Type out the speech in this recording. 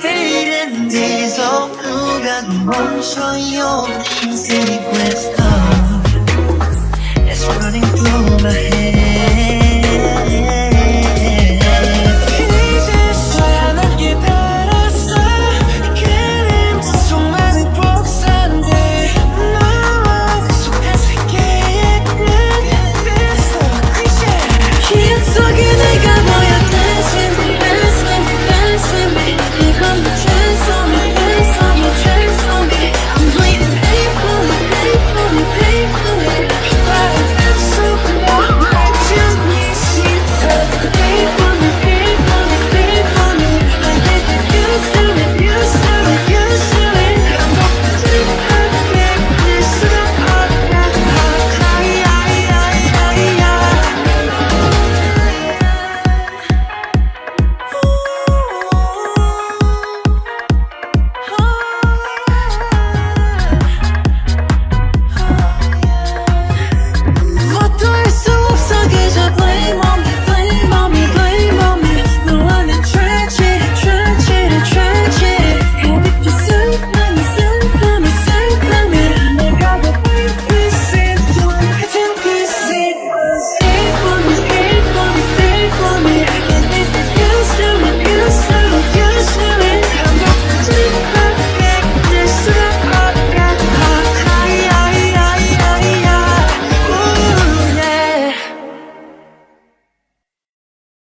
Fading days of blue that won't show your secret stars.